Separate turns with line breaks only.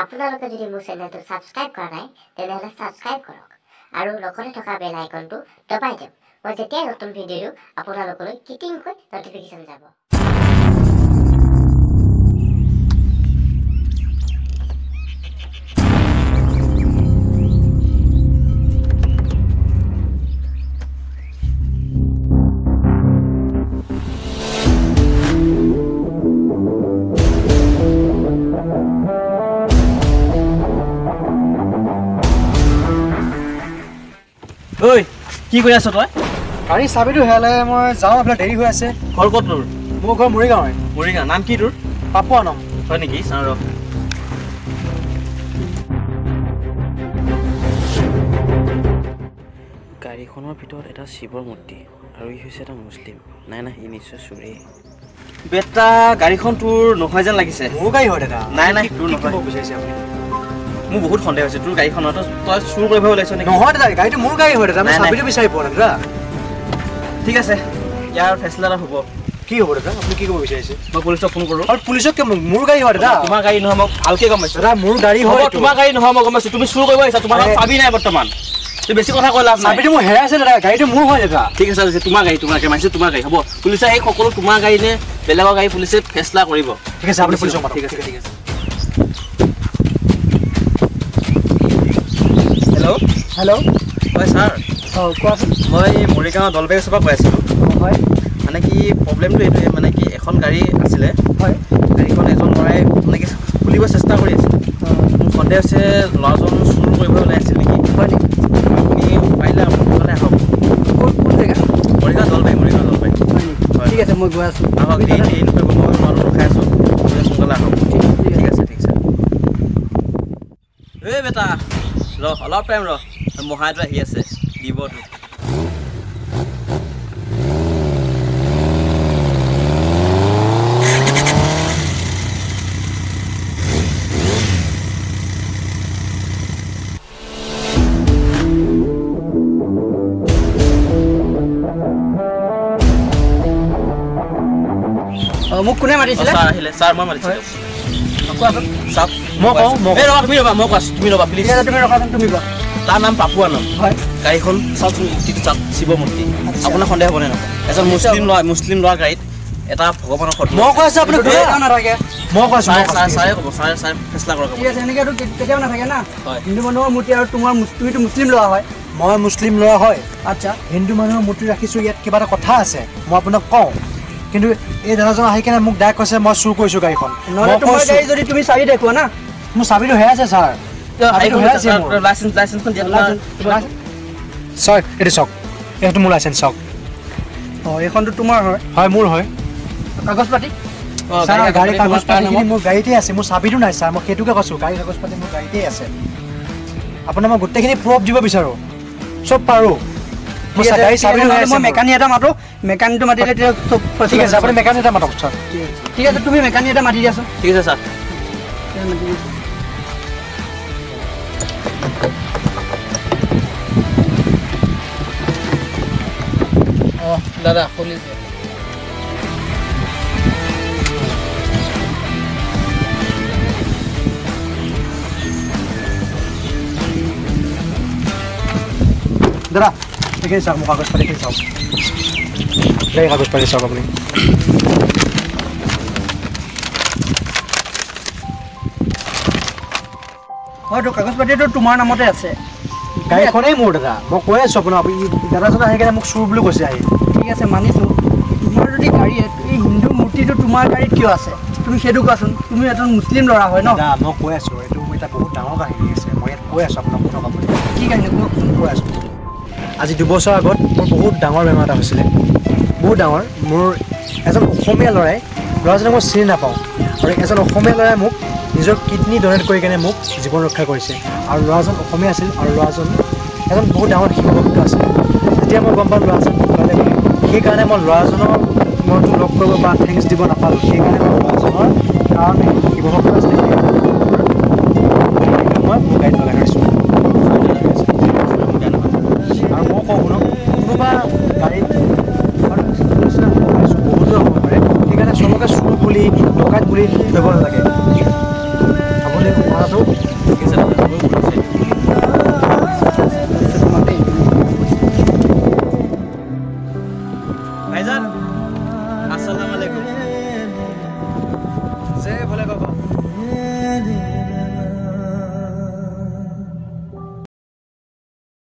আপোনালোকে যদি মোৰ চেনেলটো ছাবস্ক্ৰাইব কৰা নাই তেনেহ'লে ছাবস্ক্ৰাইব কৰক আৰু লগতে থকা বেল আইকনটো দবাই দিয়ক। মই যেতিয়াই নতুন ভিডিঅ' আপোনালোকলৈ কিটিংকৈ নটিফিকেশ্যন যাব।
ঐ কি কৰি আছ তই?
গাড়ী চাবিটো হেৰালে মই যাওঁ এইফালে দেৰি হৈ আছে।
ঘৰ ক'ত তোৰ?
মোৰ ঘৰ মৰিগাঁৱৰে।
মৰিগাঁও নাম কি তোৰ?
পাপোৱা নাম।
হয় নেকি? চাওঁ ৰ।
গাড়ীখনৰ ভিতৰত এটা শিৱৰ মূৰ্তি আৰু ই হৈছে এটা মুছলিম। নাই নাই ই নিশ্চয় চুৰেই।
বেটা গাড়ীখন তোৰ নহয় যেন লাগিছে।
মোৰ গাড়ী হয় দাদা।
নাই, নাই, তোৰ নহয়।
বিচাৰিছে আপুনি?
মোৰ বহুত সন্দেহ হৈছে। তোৰ গাড়ীখনত তই চুৰ কৰিব ওলাইছ নেকি?
নহয় দাদা গাড়ীটো মোৰ গাড়ী হয় দাদা মই। চাবিটো বিচাৰি পোৱা নাই দাদা।
ঠিক আছে ইয়াৰ ফেচলা এটা হ'ব।
কি হ'ব দাদা? আপুনি কি ক'ব বিচাৰিছে?
মই পুলিচক ফোন কৰোঁ।
আৰু পুলিচক মোৰ গাড়ী হয় দাদা।
তোমাৰ গাড়ী নহয় মই ভালকৈ গম পাইছোঁ।
দাদা মোৰ গাড়ী হয়।
তোমাৰ গাড়ী নহয় মই গম পাইছোঁ। তুমি চুৰ কৰিব আহিছা তোমাৰ চাবি নাই বৰ্তমান। তুমি বেছি কথা কৈ লাভ নাই।
চাবিটো মোৰ হেৰাইছে দাদা গাড়ীটো মোৰ হয় দাদা।
ঠিক আছে আছে, তোমাৰ গাড়ী তোমাৰ গাড়ী মানিছোঁ তোমাৰ গাড়ী হ'ব। পুলিচে এই সকলো তোমাৰ গাড়ী নে বেলেগৰ গাড়ী পুলিচে ফেচলা কৰিব।
ঠিক আছে আপুনি পুলিচক
ঠিক আছে ঠিক আছে। হেল্ল' হয় ছাৰ।
অঁ কোৱাচোন।
মই মৰিগাঁও দলবাৰী চপা কৈ আছিলোঁ।
হয়।
মানে কি প্ৰব্লেমটো এইটোৱে মানে কি এখন গাড়ী আছিলে।
হয়।
গাড়ীখন এজন ল'ৰাই মানে কি খুলিব চেষ্টা কৰি আছিল মোৰ সন্দেহ হৈছে ল'ৰাজন চুৰ কৰিব ওলাই আছিল নেকি?
হয় নেকি?
আপুনি পাৰিলে আপুনি সোনকালে আহক।
কোন কোন জেগা?
মৰিগাঁও দলবাৰী মৰিগাঁও দলবাৰী
হয়। ঠিক আছে মই গৈ আছোঁ।
আহক দেৰি দেৰি নকৰিব মই ল'ৰাটো ৰখাই আছোঁ। আপুনি সোনকালে আহক। ঠিক আছে ঠিক আছে। এই বেটা ৰ অলপ টাইম ৰ। মহাইটো আহি আছে দিব তোক।
অঁ মোক কোনে মাতিছিলে?
ছাৰ আহিলে ছাৰ মই মাতিছিলোঁ।
কোৱাচোন।
চাওক
মই কওঁ, মই
এই ৰ'বা তুমি ৰ'বা মই কোৱা তুমি ৰ'বা প্লিজ
তুমি ৰখাচোন তুমি কোৱা।
তাৰ নাম পাপুৱা নাম।
হয়।
গাড়ীখন চাওকচোন মূৰ্তিটো চাওক শিৱ মূৰ্তি আপোনাৰ সন্দেহ হ'বনে নহয় এজন মুছলিম ল'ৰা মুছলিম ল'ৰা গাড়ীত এটা ভগৱানৰ ফটো
মই কৈ আছোঁ আপুনি নাথাকে। মই কৈ আছোঁ
ছাৰে
মই কৈ
ছাৰে
আছোঁ।
ছাৰে ক'ব ছাৰে ছাৰে ফেচলা কৰক
ঠিক আছে এনেকৈতো কেতিয়াও নাথাকে না।
হয়।
হিন্দু মানুহৰ মূৰ্তি আৰু তোমাৰ তুমিতো মুছলিম ল'ৰা হয়। মই মুছলিম ল'ৰা হয়। আচ্ছা। হিন্দু মানুহৰ মূৰ্তি ৰাখিছোঁ ইয়াত কিবা এটা কথা আছে। মই আপোনাক কওঁ। কিন্তু এই দাদাজন আহি কেনে মোক ডাইৰেক্ট কৈছে মই চুৰ কৰিছোঁ গাড়ীখন। কৈছোঁ,
যদি তুমি চাবি দেখুৱা না।
মোৰ চাবিটো হেৰাইছে ছাৰ। ছাৰ এইটো চাওক। এইটো মোৰ লাইচেঞ্চ চাওক।
অঁ এইখনতো তোমাৰ হয়।
হয় মোৰ হয়।
কাগজ পাতি?
ছাৰ
গাড়ী
গাড়ী কাগজ পাতিখিনি
নামত।
মোৰ গাড়ীতে আছে মোৰ চাবিটো নাই ছাৰ মই সেইটোকে কৈছোঁ গাড়ী কাগজ পাতি মোৰ গাড়ীতেই আছে। আপোনাক মই গোটেইখিনি প্ৰুফ দিব বিচাৰোঁ। চব পাৰোঁ।
মেকানিক এটা মাতো মেকানিকটো মাতিলে
ঠিক আছে আপুনি মেকানিক এটা মাতক ছাৰ।
ঠিক আছে তুমি মেকানিক এটা মাতি দিয়াচোন।
ঠিক আছে ছাৰ।
অঁ দাদা খুলিছে
দাদা এইখিনি চাওক মোৰ কাগজ পাতিখিনি চাওক গাড়ী কাগজ পাতি চাওক আপুনি
হয়তো কাগজ পাতিটো তোমাৰ নামতে আছে।
গাড়ীখনেই মোৰ দাদা। মই কৈ আছোঁ আপোনাক আপুনি দাদাজনে আহি কেনে মোক চুৰ বুলি কৈছে আহি।
ঠিক আছে মানিছোঁ। তোমাৰ যদি গাড়ী এই হিন্দু মূৰ্তিটো তোমাৰ গাড়ীত কিয় আছে? তুমি সেইটো কোৱাচোন। তুমি এজন মুছলিম ল'ৰা হয় ন?
মই কৈ আছোঁ এইটো এটা বহুত ডাঙৰ কাহিনী আছে। মই ইয়াত কৈ আছোঁ আপোনাক শুনক আপুনি
কি কাহিনী? কওকচোন
কৈ আছোঁ। আজি দুবছৰ আগত মোৰ বহুত ডাঙৰ বেমাৰ এটা হৈছিলে। বহুত ডাঙৰ। মোৰ এজন অসমীয়া ল'ৰাই ল'ৰাজনক মই চিনি নাপাওঁ। আৰু এজন অসমীয়া ল'ৰাই মোক নিজৰ কিডনী ডনেট কৰি কেনে মোক জীৱন ৰক্ষা কৰিছে। আৰু ল'ৰাজন অসমীয়া আছিল আৰু ল'ৰাজন এজন বহুত ডাঙৰ শিৱভক্ত আছিল। যেতিয়া মই গম পালোঁ ল'ৰাজন বুলি সেইকাৰণে মই ল'ৰাজনৰ মনটো লগ কৰিব বা থেংকছ দিব নাপালোঁ। সেইকাৰণে মই ল'ৰাজনৰ কাৰণে শিৱভক্ত আছিল। মই গাড়ীত লগাই থৈছোঁ আৰু মই কওঁ শুনক কোনোবা গাড়ীত বহুতো হ'ব পাৰে। সেইকাৰণে চবকে চুৰ বুলি ডকাইত বুলি কথাটো